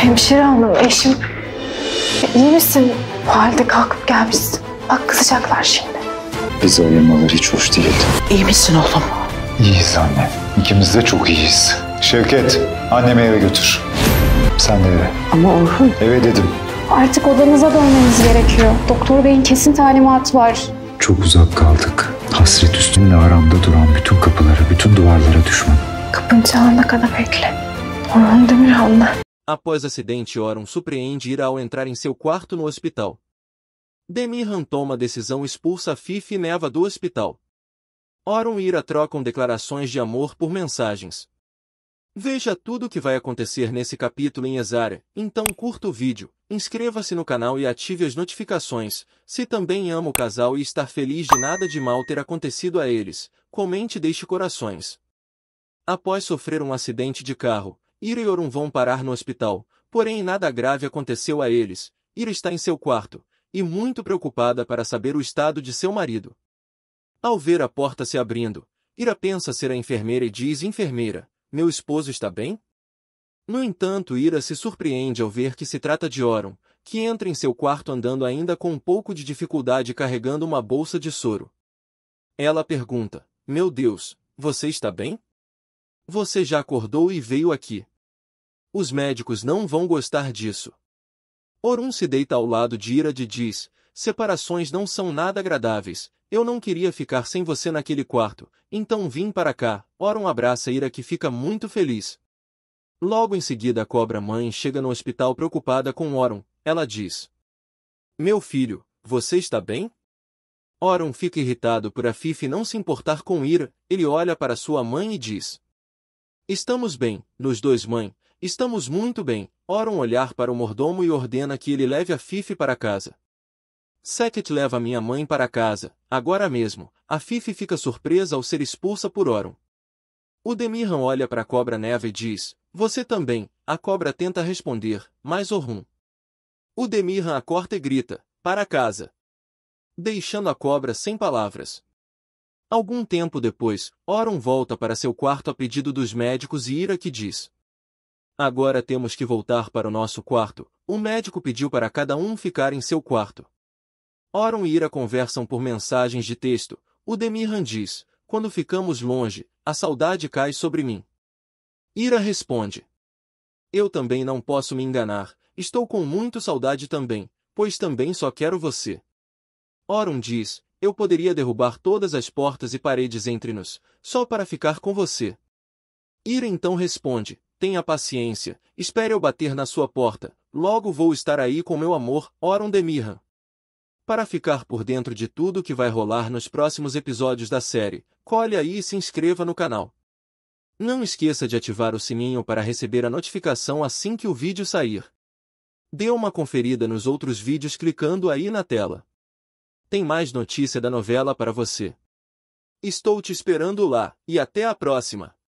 Hemşire hanım, eşim iyi misin? Bu halde kalkıp gelmişsin. Bak kızacaklar şimdi. Bizi ayırmaları hiç hoş değil. İyi misin oğlum? İyiyiz anne. İkimiz de çok iyiyiz. Şevket, annemi eve götür. Sen de eve. Ama Orhun Eve dedim. Artık odanıza dönmeniz gerekiyor. Doktor beyin kesin talimatı var. Çok uzak kaldık. Hasret üstümle aramda duran bütün kapılara, bütün duvarlara düşman. Kapın çağına kadar bekle. Orhan Demirhan'la. Após acidente, Oron surpreende Ira ao entrar em seu quarto no hospital. Demirhan toma decisão expulsa Fifi e Neva do hospital. Oron e Ira trocam declarações de amor por mensagens. Veja tudo o que vai acontecer nesse capítulo em Exara, então curta o vídeo, inscreva-se no canal e ative as notificações. Se também ama o casal e está feliz de nada de mal ter acontecido a eles, comente e deixe corações. Após sofrer um acidente de carro, Ira e Orun vão parar no hospital, porém nada grave aconteceu a eles. Ira está em seu quarto, e muito preocupada para saber o estado de seu marido. Ao ver a porta se abrindo, Ira pensa ser a enfermeira e diz enfermeira, meu esposo está bem? No entanto, Ira se surpreende ao ver que se trata de Oron, que entra em seu quarto andando ainda com um pouco de dificuldade carregando uma bolsa de soro. Ela pergunta, meu Deus, você está bem? Você já acordou e veio aqui. Os médicos não vão gostar disso. Orun se deita ao lado de Ira e diz, separações não são nada agradáveis, eu não queria ficar sem você naquele quarto, então vim para cá. Orun abraça Ira que fica muito feliz. Logo em seguida a cobra-mãe chega no hospital preocupada com Orun. Ela diz, Meu filho, você está bem? Orun fica irritado por a Fifi não se importar com Ira, ele olha para sua mãe e diz, Estamos bem, nos dois mãe, estamos muito bem. Ora um olhar para o mordomo e ordena que ele leve a Fifi para casa. Seket leva minha mãe para casa, agora mesmo. A Fifi fica surpresa ao ser expulsa por Oron. O Demirhan olha para a cobra Neva e diz, você também. A cobra tenta responder, mas Orhun. O Demirhan a corta e grita, para casa. Deixando a cobra sem palavras. Algum tempo depois, Oron volta para seu quarto a pedido dos médicos e Ira que diz. Agora temos que voltar para o nosso quarto. O médico pediu para cada um ficar em seu quarto. Oron e Ira conversam por mensagens de texto. O Demirhan diz, quando ficamos longe, a saudade cai sobre mim. Ira responde. Eu também não posso me enganar, estou com muito saudade também, pois também só quero você. Oron diz, eu poderia derrubar todas as portas e paredes entre nós, só para ficar com você. Ira então responde, tenha paciência, espere eu bater na sua porta, logo vou estar aí com meu amor, Oron Demirhan. Para ficar por dentro de tudo que vai rolar nos próximos episódios da série, colhe aí e se inscreva no canal. Não esqueça de ativar o sininho para receber a notificação assim que o vídeo sair. Dê uma conferida nos outros vídeos clicando aí na tela. Tem mais notícia da novela para você. Estou te esperando lá, e até a próxima!